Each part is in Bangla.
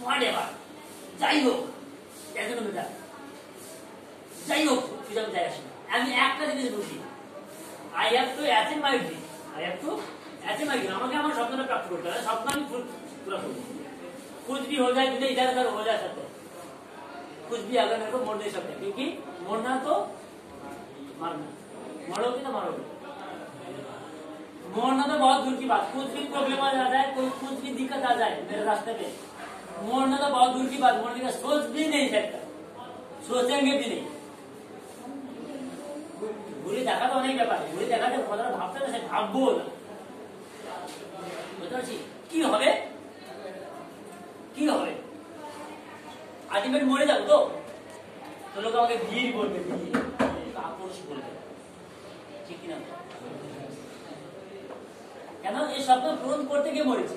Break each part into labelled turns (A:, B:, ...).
A: হোয়াট এভার যাই হোক এখন মেটা যাই হোক কিছু আমি যাই আসি না। আমি একটা জিনিস বুঝি I have to achieve my dream I have to achieve my dream আমাকে আমার স্বপ্নটা প্রাপ্ত করতে হবে স্বপ্ন আমি পুরো পুরো করবো कुछ भी हो जाए मुझे इधर उधर हो जा सकते कुछ भी अगर मेरे को मोड़ नहीं सकते क्योंकि मोड़ना तो मारना मोड़ोगे तो मारोगे मोड़ना तो बहुत दूर की बात कुछ भी प्रॉब्लम आ जाता है कोई कुछ भी दिक्कत आ जाए मेरे रास्ते पे मोड़ना तो बहुत दूर की बात मोड़ने का सोच भी नहीं सकता सोचेंगे भी नहीं ঘুরে দেখা তো অনেক ব্যাপার ঘুরে দেখাতে কথাটা ভাবতে না সে ভাববো না বুঝতে পারছি কি হবে কি হবে আলটিমেট মরে যাবো তো তো লোক আমাকে বীর বলবে বীর কাপুরুষ বলবে ঠিক কিনা কেন এই স্বপ্ন পূরণ করতে গিয়ে মরেছে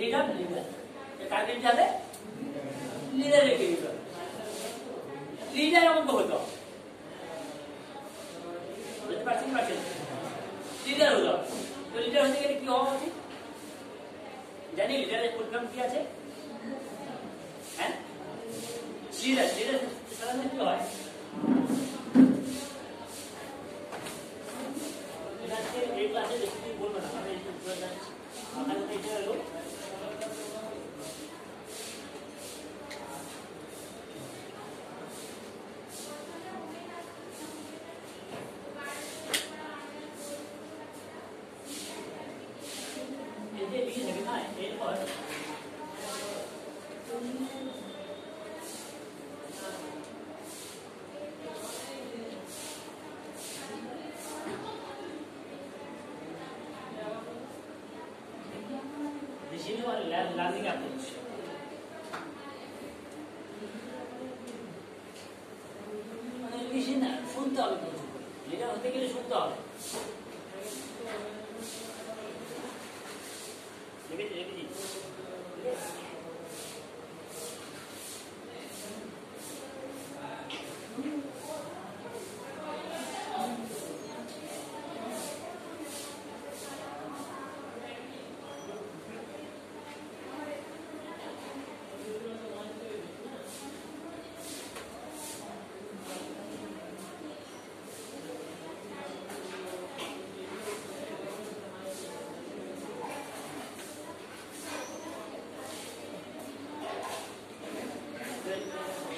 A: লিডার লিডার টার্গেট যাবে লিডারের কি লিডার লিডার আমাকে বুঝতে পারছেন পারছেন লিডার হলো তো লিডার হতে গেলে কি হওয়া উচিত? জানি লিডারের ফর্ম কি আছে? হ্যাঁ? লিডার লিডার সাধারণত কি হয়? এই ¿Alguien tiene algo? Is our lear- learning approach. মানে লিখে না শুনতে হবে কিছু লিডার হতে গেলে শুনতে হবে লিখেছি লিখেছি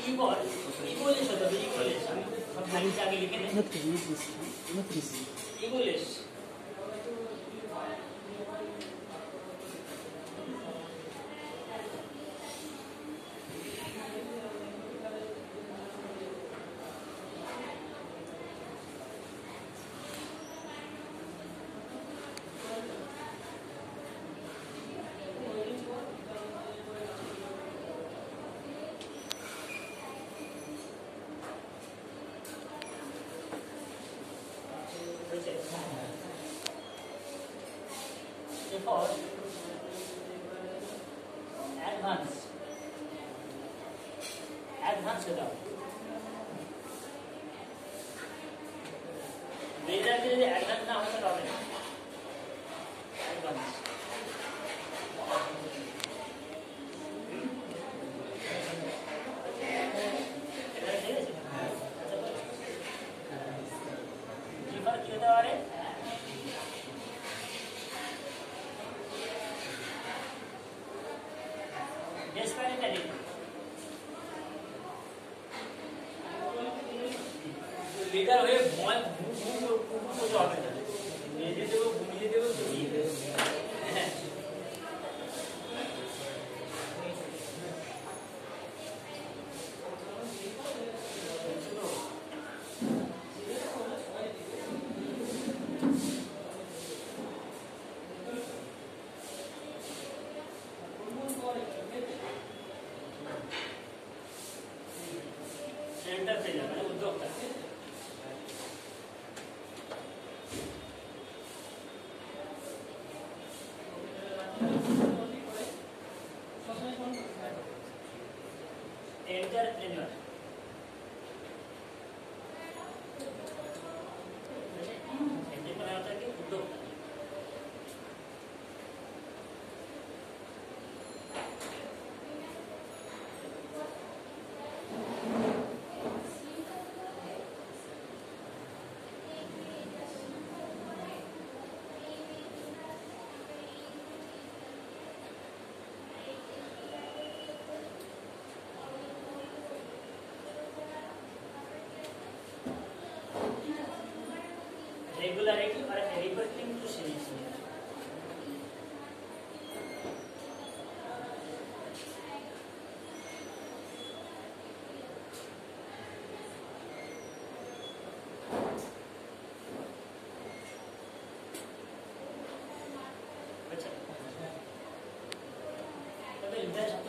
A: इकोलेस इकोलेस हम खाली से आगे लिखे हैं इकोलेस এরপর অ্যাডভান্স অ্যাডভান্স হতে হবে রেজাল্টে যদি অ্যাডভান্স না হতে হবে না অ্যাডভান্স এটা ঠিক আছে আচ্ছা বলো। লিভার কি হতে পারে ডেসপারেন্টারি লিডার হয়ে ভয় করতে হবে না নিজে দেবো ঘুমিয়ে দেবো Amen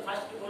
A: first